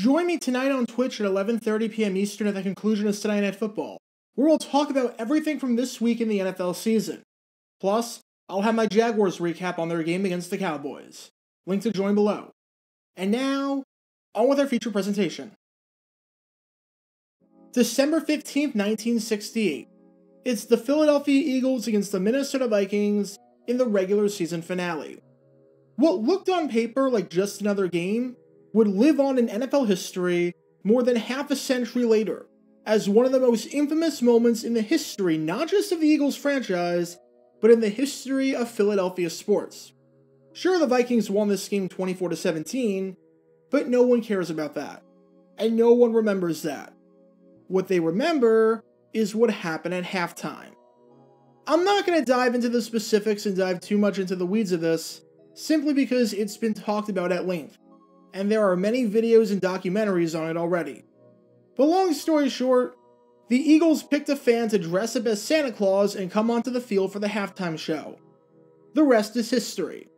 Join me tonight on Twitch at 11:30 p.m. Eastern at the conclusion of Sunday Night Football, where we'll talk about everything from this week in the NFL season. Plus, I'll have my Jaguars recap on their game against the Cowboys. Link to join below. And now, on with our feature presentation. December 15th, 1968. It's the Philadelphia Eagles against the Minnesota Vikings in the regular season finale. What looked on paper like just another game would live on in NFL history more than half a century later as one of the most infamous moments in the history not just of the Eagles franchise, but in the history of Philadelphia sports. Sure, the Vikings won this game 24 17, but no one cares about that. And no one remembers that. What they remember is what happened at halftime. I'm not going to dive into the specifics and dive too much into the weeds of this, simply because it's been talked about at length and there are many videos and documentaries on it already. But long story short, the Eagles picked a fan to dress up as Santa Claus and come onto the field for the halftime show. The rest is history.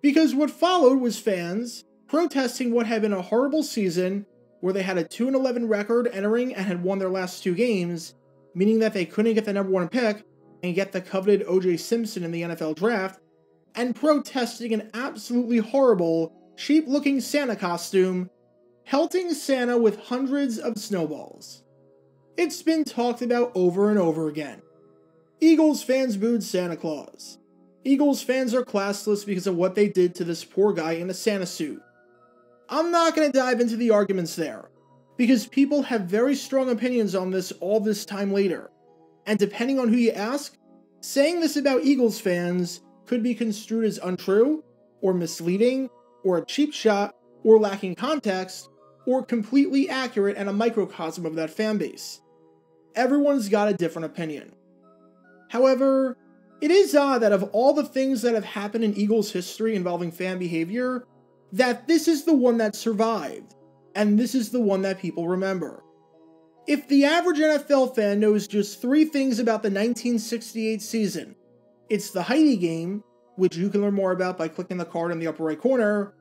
Because what followed was fans protesting what had been a horrible season where they had a 2 11 record entering and had won their last two games, meaning that they couldn't get the number one pick and get the coveted OJ Simpson in the NFL draft, and protesting an absolutely horrible cheap looking Santa costume, pelting Santa with hundreds of snowballs. It's been talked about over and over again. Eagles fans booed Santa Claus. Eagles fans are classless because of what they did to this poor guy in a Santa suit. I'm not going to dive into the arguments there, because people have very strong opinions on this all this time later. And depending on who you ask, saying this about Eagles fans could be construed as untrue, or misleading, or a cheap shot, or lacking context, or completely accurate and a microcosm of that fanbase. Everyone's got a different opinion. However, it is odd that of all the things that have happened in Eagles history involving fan behavior, that this is the one that survived, and this is the one that people remember. If the average NFL fan knows just three things about the 1968 season, it's the Heidi game, which you can learn more about by clicking the card in the upper right corner,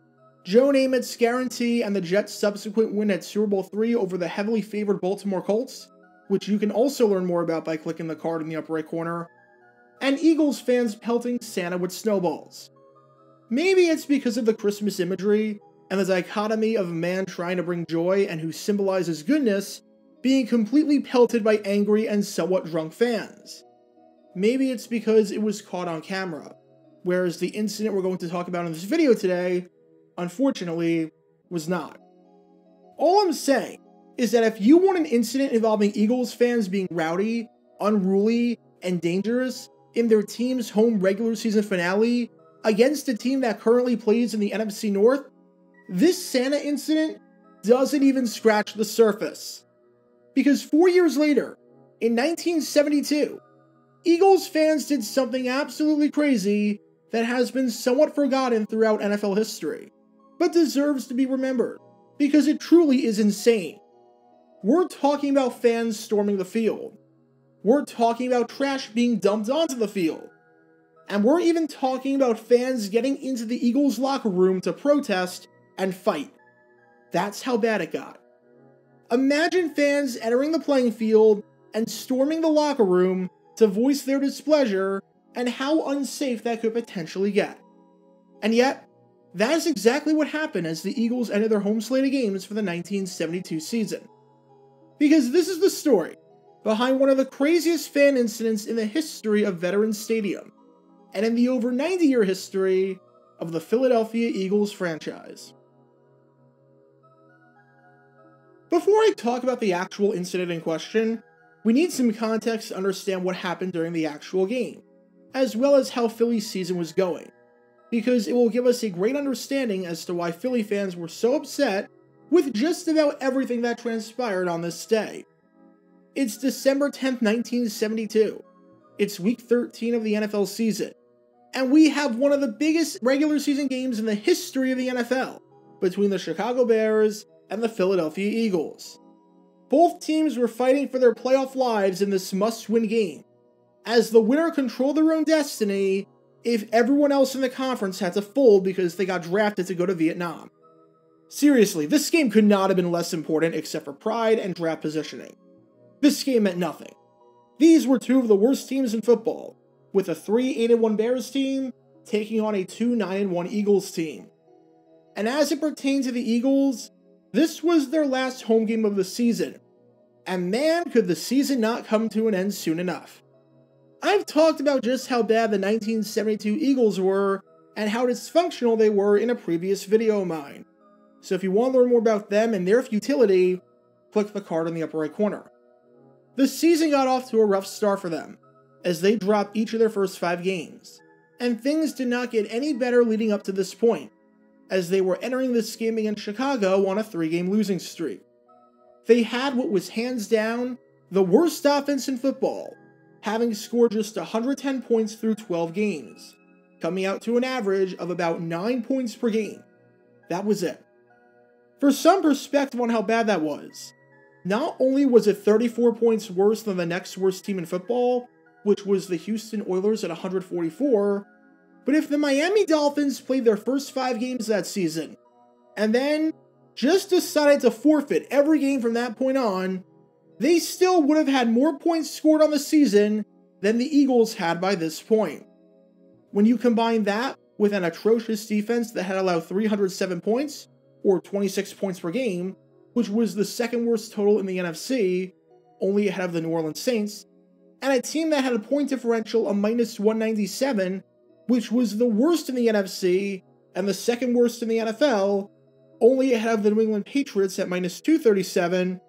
Joe Namath's guarantee and the Jets' subsequent win at Super Bowl III over the heavily favored Baltimore Colts, which you can also learn more about by clicking the card in the upper right corner, and Eagles fans pelting Santa with snowballs. Maybe it's because of the Christmas imagery and the dichotomy of a man trying to bring joy and who symbolizes goodness being completely pelted by angry and somewhat drunk fans. Maybe it's because it was caught on camera whereas the incident we're going to talk about in this video today, unfortunately, was not. All I'm saying is that if you want an incident involving Eagles fans being rowdy, unruly, and dangerous in their team's home regular season finale against a team that currently plays in the NFC North, this Santa incident doesn't even scratch the surface. Because four years later, in 1972, Eagles fans did something absolutely crazy that has been somewhat forgotten throughout NFL history, but deserves to be remembered because it truly is insane. We're talking about fans storming the field. We're talking about trash being dumped onto the field. And we're even talking about fans getting into the Eagles locker room to protest and fight. That's how bad it got. Imagine fans entering the playing field and storming the locker room to voice their displeasure and how unsafe that could potentially get. And yet, that is exactly what happened as the Eagles ended their home slate of games for the 1972 season. Because this is the story behind one of the craziest fan incidents in the history of Veterans Stadium, and in the over 90 year history of the Philadelphia Eagles franchise. Before I talk about the actual incident in question, we need some context to understand what happened during the actual game as well as how Philly's season was going, because it will give us a great understanding as to why Philly fans were so upset with just about everything that transpired on this day. It's December 10th, 1972. It's week 13 of the NFL season, and we have one of the biggest regular season games in the history of the NFL between the Chicago Bears and the Philadelphia Eagles. Both teams were fighting for their playoff lives in this must win game, as the winner controlled their own destiny if everyone else in the conference had to fold because they got drafted to go to Vietnam. Seriously, this game could not have been less important except for pride and draft positioning. This game meant nothing. These were two of the worst teams in football, with a 3 8 1 Bears team taking on a 2 9 1 Eagles team. And as it pertained to the Eagles, this was their last home game of the season. And man, could the season not come to an end soon enough. I've talked about just how bad the 1972 Eagles were and how dysfunctional they were in a previous video of mine. So if you want to learn more about them and their futility, click the card in the upper right corner. The season got off to a rough start for them, as they dropped each of their first five games, and things did not get any better leading up to this point, as they were entering this game against Chicago on a three game losing streak. They had what was hands down the worst offense in football, having scored just 110 points through 12 games, coming out to an average of about 9 points per game. That was it. For some perspective on how bad that was, not only was it 34 points worse than the next worst team in football, which was the Houston Oilers at 144, but if the Miami Dolphins played their first five games that season, and then just decided to forfeit every game from that point on, they still would have had more points scored on the season than the Eagles had by this point. When you combine that with an atrocious defense that had allowed 307 points, or 26 points per game, which was the second worst total in the NFC, only ahead of the New Orleans Saints, and a team that had a point differential of minus 197, which was the worst in the NFC and the second worst in the NFL, only ahead of the New England Patriots at minus 237,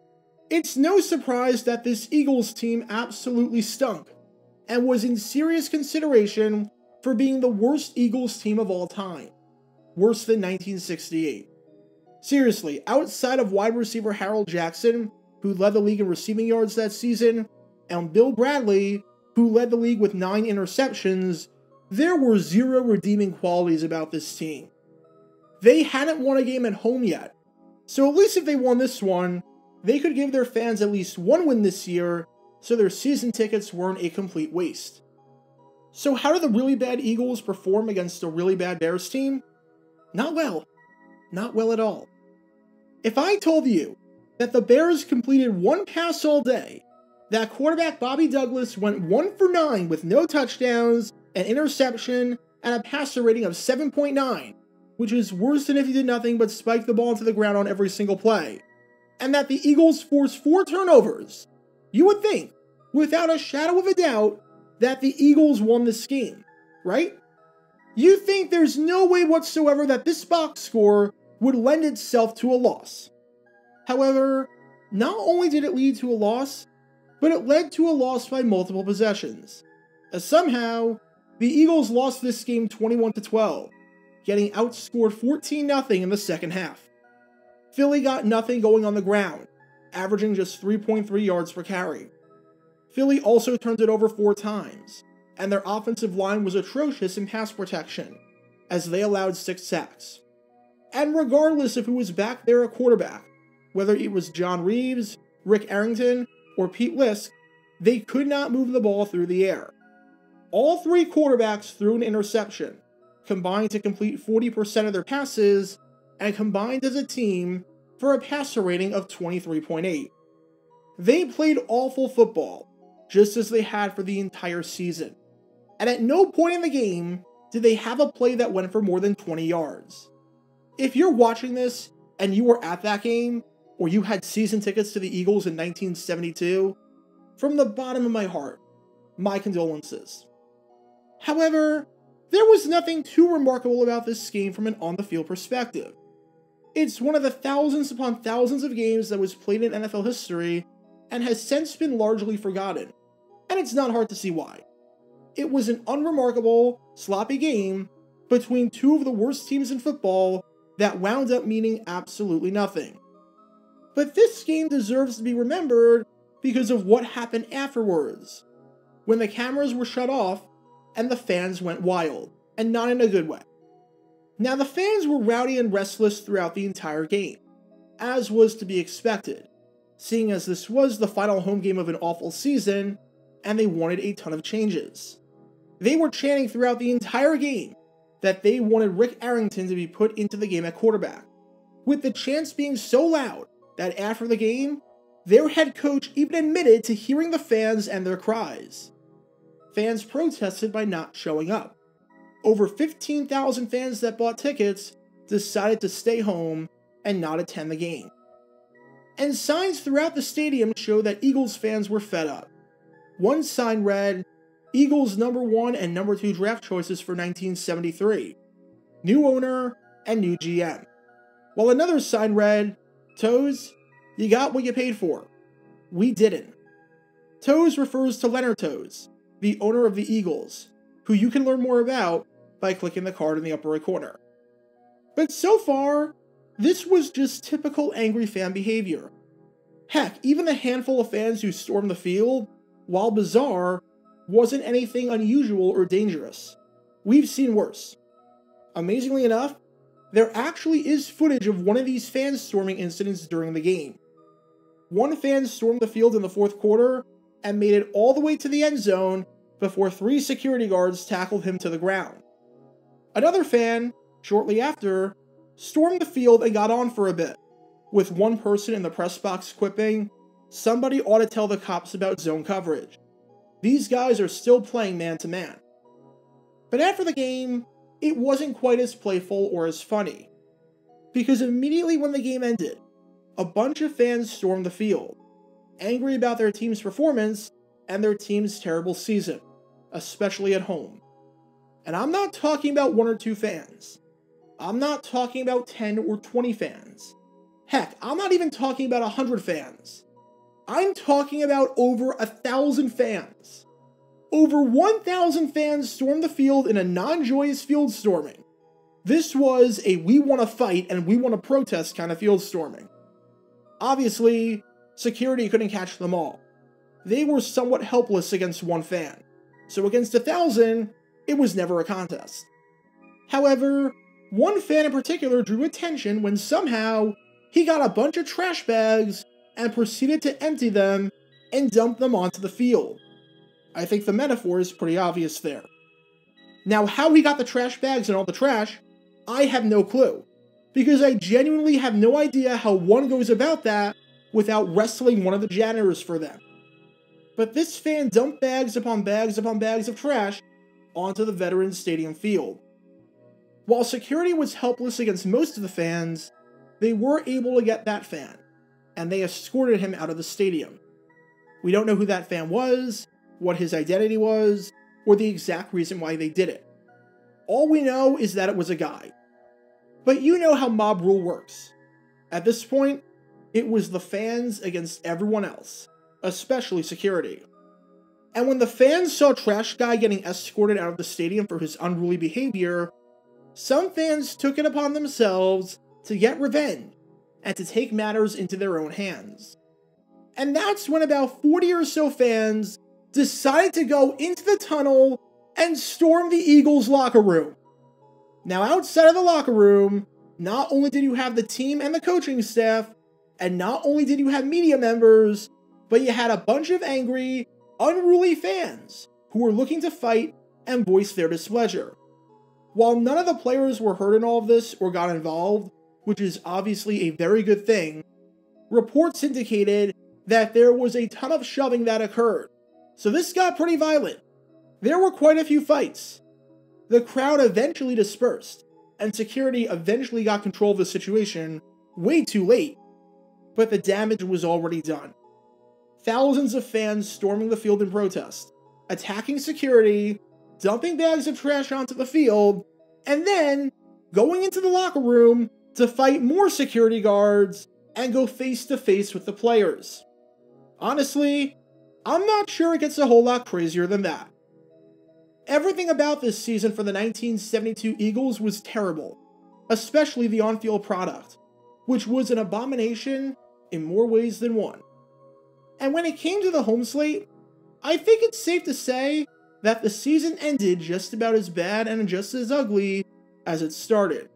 it's no surprise that this Eagles team absolutely stunk and was in serious consideration for being the worst Eagles team of all time, worse than 1968. Seriously, outside of wide receiver Harold Jackson, who led the league in receiving yards that season, and Bill Bradley, who led the league with nine interceptions, there were zero redeeming qualities about this team. They hadn't won a game at home yet. So at least if they won this one, they could give their fans at least one win this year so their season tickets weren't a complete waste. So how did the really bad Eagles perform against a really bad Bears team? Not well. Not well at all. If I told you that the Bears completed one pass all day, that quarterback Bobby Douglass went 1 for 9 with no touchdowns, an interception, and a passer rating of 7.9, which is worse than if he did nothing but spike the ball into the ground on every single play. And that the Eagles forced four turnovers. You would think, without a shadow of a doubt, that the Eagles won this game, right? You think there's no way whatsoever that this box score would lend itself to a loss. However, not only did it lead to a loss, but it led to a loss by multiple possessions. As somehow, the Eagles lost this game 21 12, getting outscored 14 0 in the second half. Philly got nothing going on the ground, averaging just 3.3 yards per carry. Philly also turned it over four times, and their offensive line was atrocious in pass protection, as they allowed six sacks. And regardless of who was back there at quarterback, whether it was John Reaves, Rick Arrington, or Pete Liske, they could not move the ball through the air. All three quarterbacks threw an interception, combined to complete 40% of their passes, and combined as a team for a passer rating of 23.8. They played awful football, just as they had for the entire season. And at no point in the game did they have a play that went for more than 20 yards. If you're watching this and you were at that game, or you had season tickets to the Eagles in 1972, from the bottom of my heart, my condolences. However, there was nothing too remarkable about this game from an on the field perspective. It's one of the thousands upon thousands of games that was played in NFL history and has since been largely forgotten, and it's not hard to see why. It was an unremarkable, sloppy game between two of the worst teams in football that wound up meaning absolutely nothing. But this game deserves to be remembered because of what happened afterwards, when the cameras were shut off and the fans went wild, and not in a good way. Now, the fans were rowdy and restless throughout the entire game, as was to be expected, seeing as this was the final home game of an awful season and they wanted a ton of changes. They were chanting throughout the entire game that they wanted Rick Arrington to be put into the game at quarterback. with the chants being so loud that after the game, their head coach even admitted to hearing the fans and their cries. Fans protested by not showing up. Over 15,000 fans that bought tickets decided to stay home and not attend the game. And signs throughout the stadium show that Eagles fans were fed up. One sign read, Eagles number one and number two draft choices for 1973, new owner and new GM. While another sign read, Tose, you got what you paid for. We didn't. Tose refers to Leonard Tose, the owner of the Eagles, who you can learn more about by clicking the card in the upper right corner. But so far, this was just typical angry fan behavior. Heck, even the handful of fans who stormed the field, while bizarre, wasn't anything unusual or dangerous. We've seen worse. Amazingly enough, there actually is footage of one of these fan storming incidents during the game. One fan stormed the field in the fourth quarter and made it all the way to the end zone before three security guards tackled him to the ground. Another fan, shortly after, stormed the field and got on for a bit, with one person in the press box quipping, Somebody ought to tell the cops about zone coverage. These guys are still playing man to man. But after the game, it wasn't quite as playful or as funny. Because immediately when the game ended, a bunch of fans stormed the field, angry about their team's performance and their team's terrible season, especially at home. And I'm not talking about one or two fans. I'm not talking about 10 or 20 fans. Heck, I'm not even talking about 100 fans. I'm talking about over a thousand fans. Over 1,000 fans stormed the field in a non joyous field storming. This was a we want to fight and we want to protest kind of field storming. Obviously, security couldn't catch them all. They were somewhat helpless against one fan, so against a thousand, it was never a contest. However, one fan in particular drew attention when somehow he got a bunch of trash bags and proceeded to empty them and dump them onto the field. I think the metaphor is pretty obvious there. Now, how he got the trash bags and all the trash, I have no clue, because I genuinely have no idea how one goes about that without wrestling one of the janitors for them. But this fan dumped bags upon bags upon bags of trash onto the Veterans Stadium field. While security was helpless against most of the fans, they were able to get that fan, and they escorted him out of the stadium. We don't know who that fan was, what his identity was, or the exact reason why they did it. All we know is that it was a guy. But you know how mob rule works. At this point, it was the fans against everyone else, especially security. And when the fans saw Trash Guy getting escorted out of the stadium for his unruly behavior, some fans took it upon themselves to get revenge and to take matters into their own hands. And that's when about 40 or so fans decided to go into the tunnel and storm the Eagles' locker room. Now, outside of the locker room, not only did you have the team and the coaching staff, and not only did you have media members, but you had a bunch of angry, unruly fans who were looking to fight and voice their displeasure. While none of the players were hurt in all of this or got involved, which is obviously a very good thing, reports indicated that there was a ton of shoving that occurred, so this got pretty violent. There were quite a few fights. The crowd eventually dispersed, and security eventually got control of the situation way too late, but the damage was already done. Thousands of fans storming the field in protest, attacking security, dumping bags of trash onto the field, and then going into the locker room to fight more security guards and go face to face with the players. Honestly, I'm not sure it gets a whole lot crazier than that. Everything about this season for the 1972 Eagles was terrible, especially the on field product, which was an abomination in more ways than one. And when it came to the home slate, I think it's safe to say that the season ended just about as bad and just as ugly as it started.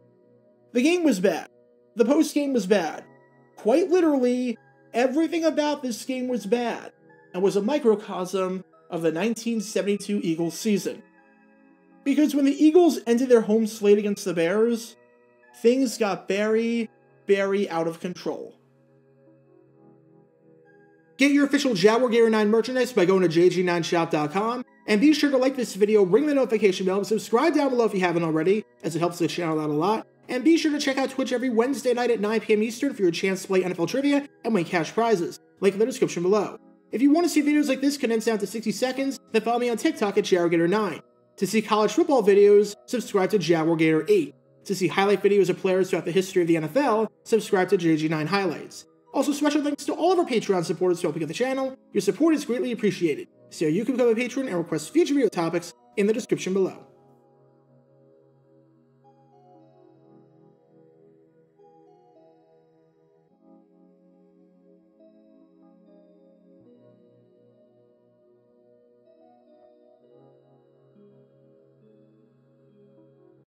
The game was bad. The post game was bad. Quite literally, everything about this game was bad and was a microcosm of the 1972 Eagles season. Because when the Eagles ended their home slate against the Bears, things got very, very out of control. Get your official Jaguar Gator 9 merchandise by going to jg9shop.com, and be sure to like this video, ring the notification bell, and subscribe down below if you haven't already, as it helps the channel out a lot. And be sure to check out Twitch every Wednesday night at 9 p.m. Eastern for your chance to play NFL Trivia and win cash prizes. Link in the description below. If you want to see videos like this condensed down to 60 seconds, then follow me on TikTok at JaguarGator9. To see college football videos, subscribe to JaguarGator8. To see highlight videos of players throughout the history of the NFL, subscribe to JG9 Highlights. Also, special thanks to all of our Patreon supporters helping out the channel. Your support is greatly appreciated. So you can become a patron and request future video topics in the description below.